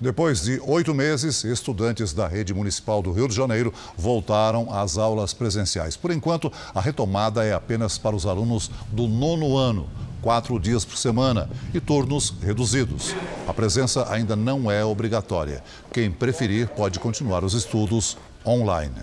Depois de oito meses, estudantes da rede municipal do Rio de Janeiro voltaram às aulas presenciais. Por enquanto, a retomada é apenas para os alunos do nono ano, quatro dias por semana e turnos reduzidos. A presença ainda não é obrigatória. Quem preferir pode continuar os estudos online.